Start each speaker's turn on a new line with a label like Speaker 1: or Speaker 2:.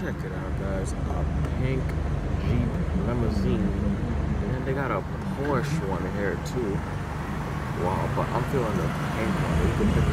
Speaker 1: check it out, guys. A pink Jeep limousine. And then they got a Porsche one here too. Wow, but I'm feeling the pink one.